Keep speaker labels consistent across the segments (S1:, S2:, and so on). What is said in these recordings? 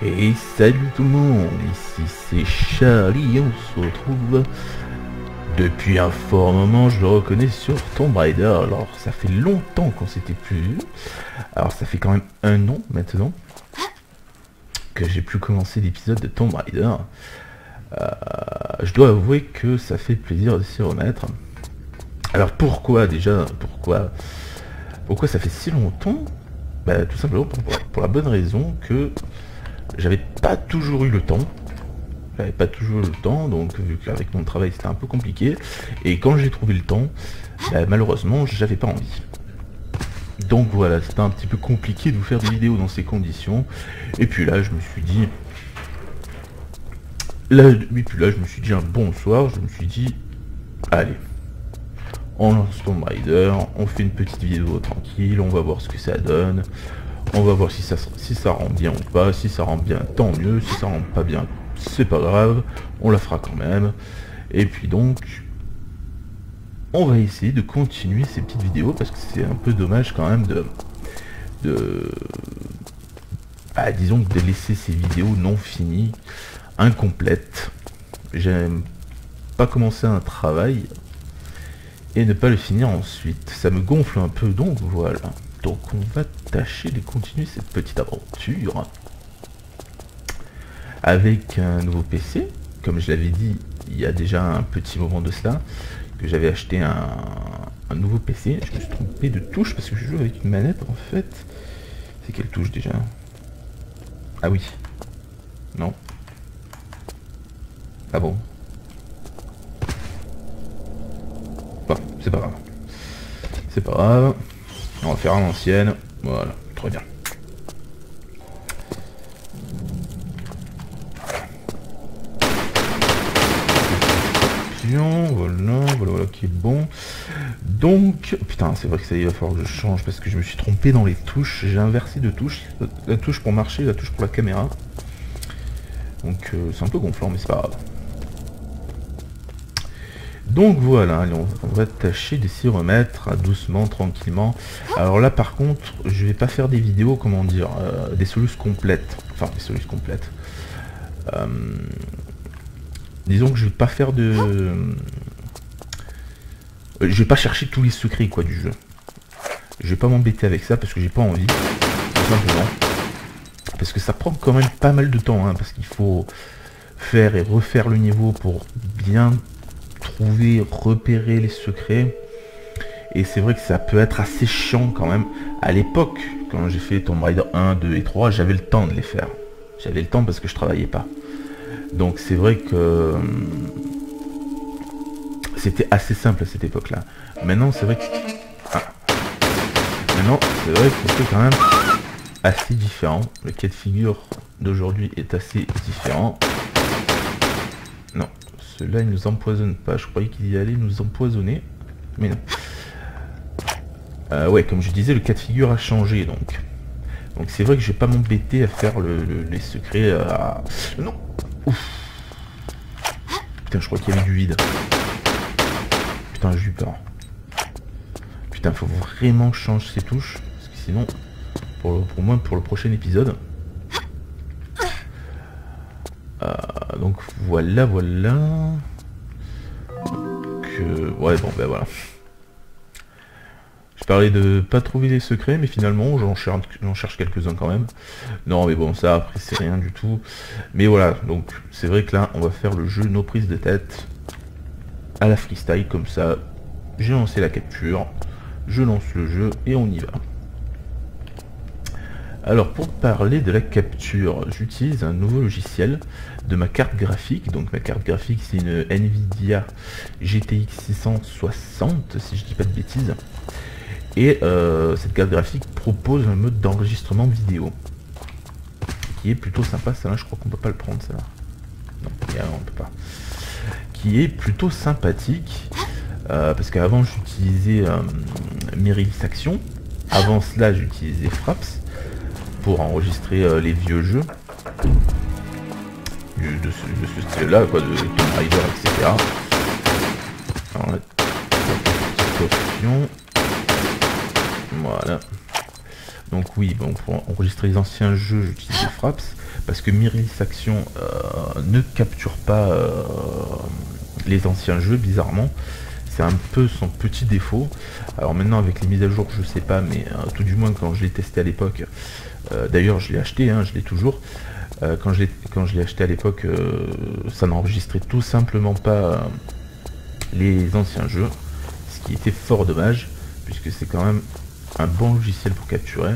S1: Et salut tout le monde, ici c'est Charlie et on se retrouve depuis un fort moment, je le reconnais sur Tomb Raider. Alors ça fait longtemps qu'on s'était plus vu. Alors ça fait quand même un an maintenant que j'ai plus commencé l'épisode de Tomb Raider. Euh, je dois avouer que ça fait plaisir de s'y remettre. Alors pourquoi déjà Pourquoi Pourquoi ça fait si longtemps? Bah, Tout simplement pour la bonne raison que j'avais pas toujours eu le temps. J'avais pas toujours eu le temps, donc vu qu'avec mon travail c'était un peu compliqué. Et quand j'ai trouvé le temps, bah, malheureusement j'avais pas envie. Donc voilà, c'était un petit peu compliqué de vous faire des vidéos dans ces conditions. Et puis là, je me suis dit... Là, et puis là, je me suis dit un bonsoir, je me suis dit... Allez, on lance Tomb Raider, on fait une petite vidéo tranquille, on va voir ce que ça donne. On va voir si ça, si rend bien ou pas. Si ça rend bien, tant mieux. Si ça rend pas bien, c'est pas grave. On la fera quand même. Et puis donc, on va essayer de continuer ces petites vidéos parce que c'est un peu dommage quand même de... de bah, disons que de laisser ces vidéos non finies, incomplètes. J'aime pas commencer un travail et ne pas le finir ensuite. Ça me gonfle un peu, donc voilà. Donc on va tâcher de continuer cette petite aventure avec un nouveau PC. Comme je l'avais dit il y a déjà un petit moment de cela, que j'avais acheté un, nouveau PC. Je me suis trompé de touche parce que je joue avec une manette en fait. C'est quelle touche déjà? Ah oui. Non. Ah bon? Bon, c'est pas grave. C'est pas grave. On va faire à l'ancienne. Voilà, très bien. Voilà, voilà, voilà, qui est bon. Donc, putain, c'est vrai que ça il va falloir que je change parce que je me suis trompé dans les touches. J'ai inversé de touches. La touche pour marcher, la touche pour la caméra. Donc, euh, c'est un peu gonflant, mais c'est pas grave. Donc voilà, on, va tâcher de s'y remettre doucement, tranquillement. Alors là par contre, je vais pas faire des vidéos, comment dire, euh, des solutions complètes. Enfin, des solutions complètes. Euh, disons que je vais pas faire de... Euh, je vais pas chercher tous les secrets quoi du jeu. Je vais pas m'embêter avec ça parce que j'ai pas envie, simplement. Parce que ça prend quand même pas mal de temps, hein, parce qu'il faut faire et refaire le niveau pour bien trouver, repérer les secrets. Et c'est vrai que ça peut être assez chiant quand même. À l'époque, quand j'ai fait Tomb Raider 1, 2 et 3, j'avais le temps de les faire. J'avais le temps parce que je travaillais pas. Donc c'est vrai que hum, c'était assez simple à cette époque-là. Maintenant, c'est vrai que... Ah. Maintenant, c'est vrai que c'est quand même assez différent. Le cas de figure d'aujourd'hui est assez différent. Là, il nous empoisonne pas. Je croyais qu'il allait nous empoisonner. Mais non. Euh, ouais, comme je disais, le cas de figure a changé, donc. Donc c'est vrai que je vais pas m'embêter à faire les secrets à... Non Ouf Putain, je crois qu'il y avait du vide. Putain, j'ai eu peur. Putain, faut vraiment changer ces touches. Parce que sinon, pour, pour moi, pour le prochain épisode, donc voilà, voilà. Ouais, bon, ben voilà. Je parlais de pas trouver des secrets, mais finalement, j'en cherche quelques-uns quand même. Non, mais bon, ça, après, c'est rien du tout. Mais voilà, donc, c'est vrai que là, on va faire le jeu, nos prises de tête, à la freestyle, comme ça. J'ai lancé la capture, je lance le jeu, et on y va. Alors pour parler de la capture, j'utilise un nouveau logiciel de ma carte graphique. Donc ma carte graphique c'est une Nvidia GTX 660 si je dis pas de bêtises. Et euh, cette carte graphique propose un mode d'enregistrement vidéo qui est plutôt sympa. Ça là je crois qu'on peut pas le prendre ça là. Non, on peut pas. Qui est plutôt sympathique euh, parce qu'avant j'utilisais euh, Action. Avant cela j'utilisais Fraps pour enregistrer euh, les vieux jeux de ce, style-là, quoi, de Tomb Raider, etc. Voilà. Donc oui, bon, pour enregistrer les anciens jeux, j'utilise Fraps, parce que Miris Action euh, ne capture pas euh, les anciens jeux, bizarrement. C'est un peu son petit défaut. Alors maintenant, avec les mises à jour, je sais pas, mais euh, tout du moins quand je l'ai testé à l'époque, d'ailleurs je l'ai acheté, hein, je l'ai toujours, quand je l'ai acheté à l'époque, ça n'enregistrait tout simplement pas les anciens jeux, ce qui était fort dommage, puisque c'est quand même un bon logiciel pour capturer.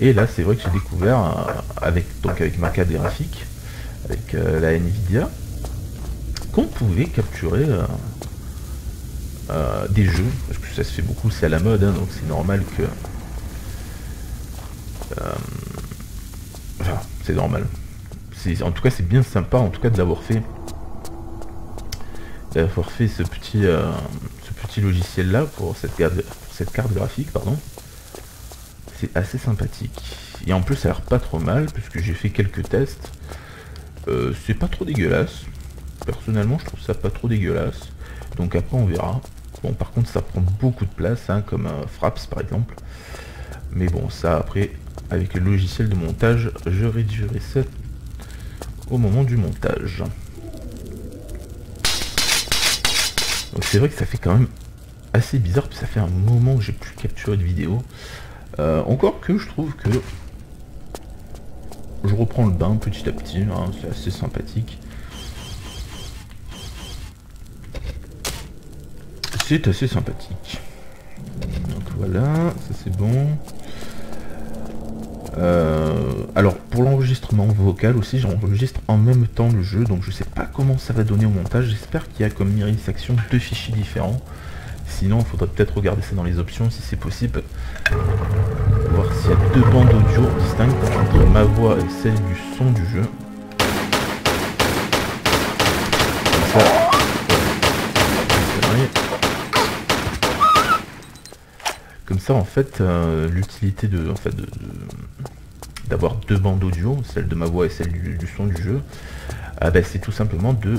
S1: Et là, c'est vrai que j'ai découvert euh, avec donc avec ma carte graphique, avec euh, la Nvidia, qu'on pouvait capturer euh, des jeux, parce que ça se fait beaucoup, c'est à la mode, hein, donc c'est normal que. enfin, c'est normal. En tout cas, c'est bien sympa, en tout cas, de l'avoir fait, d'avoir fait ce petit, ce petit logiciel là pour cette carte, cette carte graphique, pardon c'est assez sympathique. Et en plus, ça a l'air pas trop mal, puisque j'ai fait quelques tests. Euh, c'est pas trop dégueulasse. Personnellement, je trouve ça pas trop dégueulasse. Donc après, on verra. Bon, par contre, ça prend beaucoup de place, hein, comme un Fraps par exemple. Mais bon, ça après, avec le logiciel de montage, je réduirai ça au moment du montage. C'est vrai que ça fait quand même assez bizarre, ça fait un moment que j'ai pu capturer de vidéo. Euh, encore que je trouve que je reprends le bain petit à petit, hein, c'est assez sympathique. C'est assez sympathique. Donc voilà, ça c'est bon. Euh, alors pour l'enregistrement vocal aussi, j'enregistre en même temps le jeu, donc je sais pas comment ça va donner au montage. J'espère qu'il y a comme Miris Action deux fichiers différents. Sinon, il faudrait peut-être regarder ça dans les options si c'est possible. Voir s'il y a deux bandes audio distinctes entre ma voix et celle du son du jeu. Comme ça, Comme ça en fait, euh, l'utilité de, en fait, d'avoir deux bandes audio, celle de ma voix et celle du, son du jeu, ah ben, c'est tout simplement de,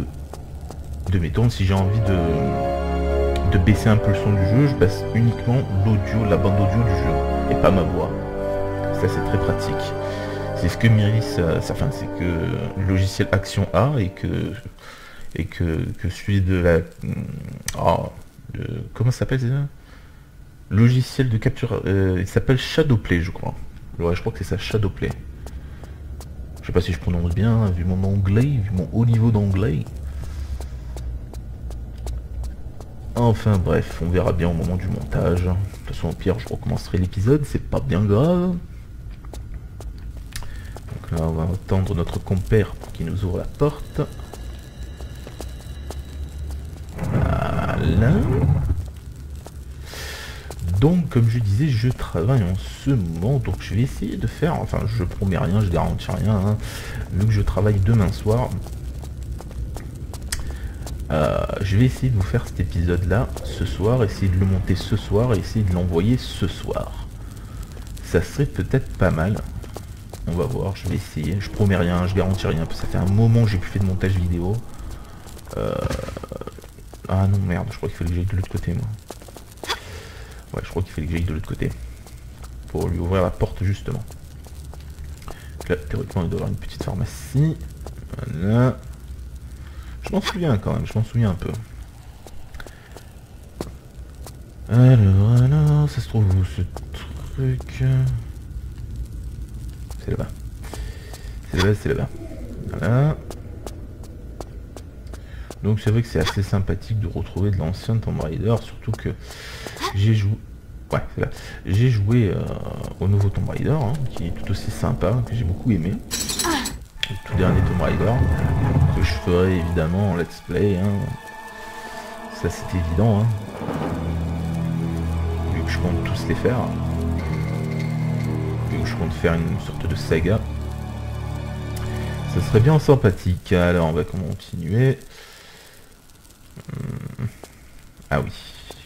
S1: de mettons, si j'ai envie de de baisser un peu le son du jeu, je baisse uniquement l'audio, la bande audio du jeu, et pas ma voix. Ça c'est très pratique. C'est ce que euh, enfin c'est que le logiciel Action A et que et que, que celui de la oh, comment ça s'appelle Logiciel de capture, euh, il s'appelle Shadowplay je crois. Ouais je crois que c'est ça Shadowplay. Je sais pas si je prononce bien, hein, vu mon anglais, vu mon haut niveau d'anglais. Enfin bref, on verra bien au moment du montage. De toute façon, au je recommencerai l'épisode, c'est pas bien grave. Donc là, on va attendre notre compère pour qu'il nous ouvre la porte. Voilà. Donc, comme je disais, je travaille en ce moment, donc je vais essayer de faire, enfin, je promets rien, je garantis rien, hein, vu que je travaille demain soir, euh, je vais essayer de vous faire cet épisode là ce soir, essayer de le monter ce soir et essayer de l'envoyer ce soir. Ça serait peut-être pas mal. On va voir, je vais essayer. Je promets rien, je garantis rien, parce que ça fait un moment que j'ai plus fait de montage vidéo. Euh, ah non merde, je crois qu'il fallait que j'aille de l'autre côté moi. Je crois qu'il fallait que j'aille de l'autre côté. Pour lui ouvrir la porte justement. là, théoriquement, il doit avoir une petite pharmacie. Voilà. Je m'en souviens quand même, je m'en souviens un peu. Alors, alors, ça se trouve où ce truc? C'est là-bas. C'est là-bas, c'est là-bas. Voilà. Donc c'est vrai que c'est assez sympathique de retrouver de l'ancien Tomb Raider, surtout que j'ai joué... Ouais. J'ai joué au nouveau Tomb Raider, hein, qui est tout aussi sympa, que j'ai beaucoup aimé le tout dernier Tomb Raider, que je ferai évidemment en let's play. Hein. Ça c'est évident, hein. vu que je compte tous les faire. Vu que je compte faire une sorte de saga. Ça serait bien sympathique. Alors on va continuer. Hmm. Ah oui.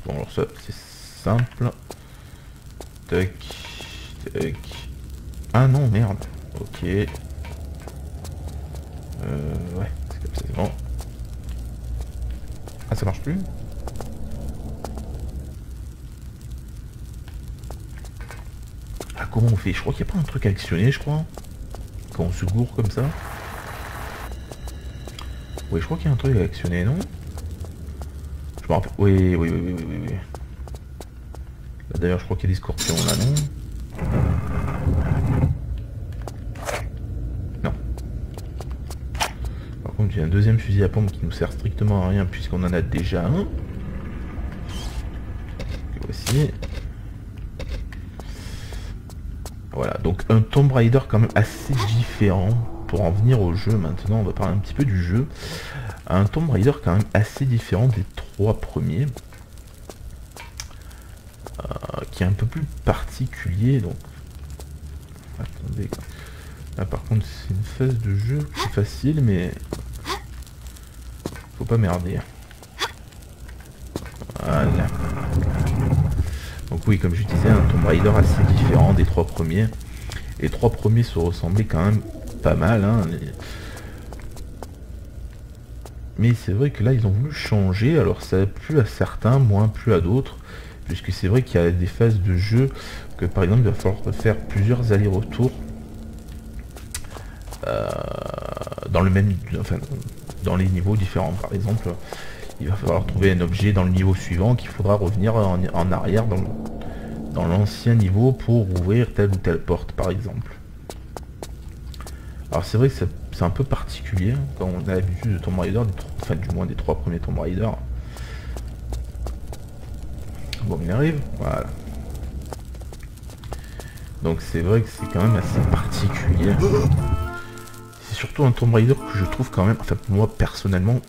S1: Bon alors ça c'est simple. Tac. Tac. Ah non merde. Ok. Euh, ouais, c'est comme ça, c'est bon. Ah, ça marche plus? Ah, comment on fait? Je crois qu'il n'y a pas un truc à actionner, je crois. Quand on se gourre comme ça. Oui, je crois qu'il y a un truc à actionner, non? Je me rappelle. Oui, oui, oui, oui, oui, oui. D'ailleurs, je crois qu'il y a des scorpions là, non Non. Par contre, a un deuxième fusil à pompe qui nous sert strictement à rien puisqu'on en a déjà un. voici. Voilà, donc un Tomb Raider quand même assez différent. Pour en venir au jeu maintenant, on va parler un petit peu du jeu. Un Tomb Raider quand même assez différent des trois premiers. Qui est un peu plus particulier. Donc, attendez. Là, par contre, c'est une phase de jeu plus facile, mais faut pas merder. Voilà. Donc oui, comme je disais, un Tomb Raider assez différent des trois premiers. Les trois premiers se ressemblaient quand même pas mal. Hein. Mais c'est vrai que là, ils ont voulu changer. Alors ça a plu à certains, moins plu à d'autres puisque c'est vrai qu'il y a des phases de jeu que par exemple il va falloir faire plusieurs allers-retours euh, dans le même enfin dans les niveaux différents. Par exemple il va falloir trouver un objet dans le niveau suivant qu'il faudra revenir en, arrière dans, l'ancien niveau pour ouvrir telle ou telle porte par exemple. Alors c'est vrai que c'est un peu particulier quand on a l'habitude de Tomb Raider, enfin du moins des trois premiers Tomb Raider Bon, il arrive. Voilà. Donc c'est vrai que c'est quand même assez particulier. C'est surtout un Tomb Raider que je trouve quand même, enfin moi personnellement,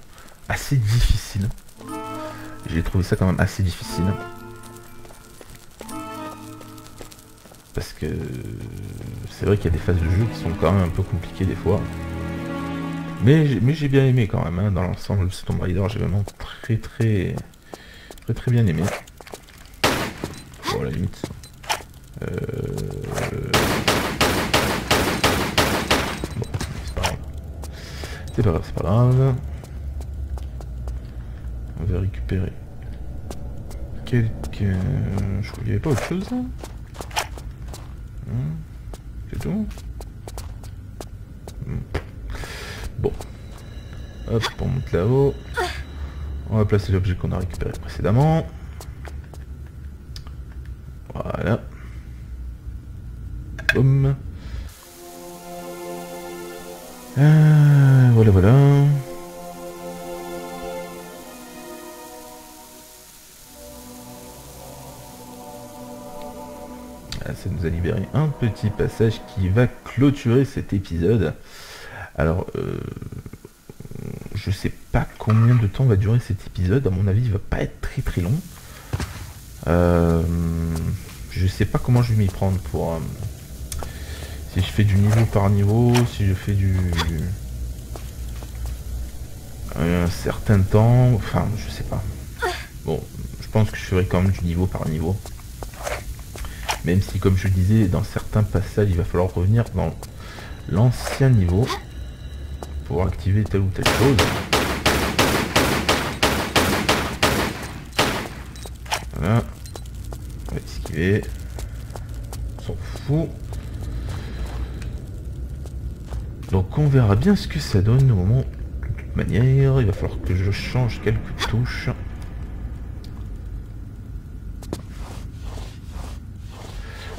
S1: assez difficile. J'ai trouvé ça quand même assez difficile. Parce que c'est vrai qu'il y a des phases de jeu qui sont quand même un peu compliquées des fois. Mais, mais j'ai bien aimé quand même, hein. dans l'ensemble de ce Tomb Raider, j'ai vraiment très très très très bien aimé la limite. Euh... Bon, c'est pas grave. C'est pas grave, c'est pas grave. On va récupérer quelques... Je crois qu'il n'y avait pas autre chose là hmm, C'est tout hmm. Bon. Hop, on monte là-haut. On va placer l'objet qu'on a récupéré précédemment. Voilà. Boum. Euh, voilà, voilà. Ah, ça nous a libéré un petit passage qui va clôturer cet épisode. Alors, euh, je sais pas combien de temps va durer cet épisode. À mon avis, il va pas être très très long. Euh, je sais pas comment je vais m'y prendre pour... Euh, si je fais du niveau par niveau, si je fais du... Un certain temps, enfin je sais pas. Bon, je pense que je ferai quand même du niveau par niveau. Même si comme je disais, dans certains passages, il va falloir revenir dans l'ancien niveau pour activer telle ou telle chose. Voilà. On s'en fout. Donc on verra bien ce que ça donne au moment. De toute manière, il va falloir que je change quelques touches.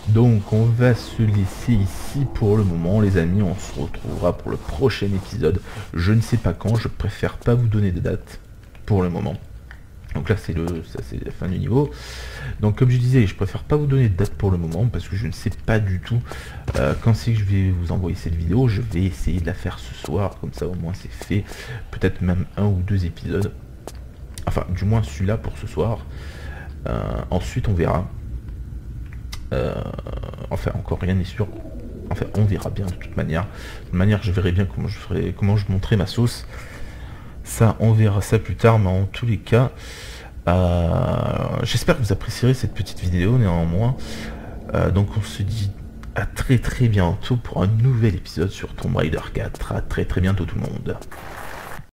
S1: Donc on va se laisser ici pour le moment les amis, on se retrouvera pour le prochain épisode. Je ne sais pas quand, je préfère pas vous donner de date pour le moment. Donc là c'est le ça c'est la fin du niveau. Donc comme je disais, je préfère pas vous donner de date pour le moment parce que je ne sais pas du tout euh, quand c'est que je vais vous envoyer cette vidéo. Je vais essayer de la faire ce soir, comme ça au moins c'est fait. Peut-être même un ou deux épisodes. Enfin du moins celui-là pour ce soir. Euh, ensuite on verra. Euh, enfin encore rien n'est sûr. Enfin on verra bien de toute manière. De toute manière je verrai bien comment je ferai comment je montrerai ma sauce. Ça, on verra ça plus tard, mais en tous les cas, j'espère que vous apprécierez cette petite vidéo néanmoins. Euh, donc on se dit à très très bientôt pour un nouvel épisode sur Tomb Raider 4. À très très bientôt tout le monde.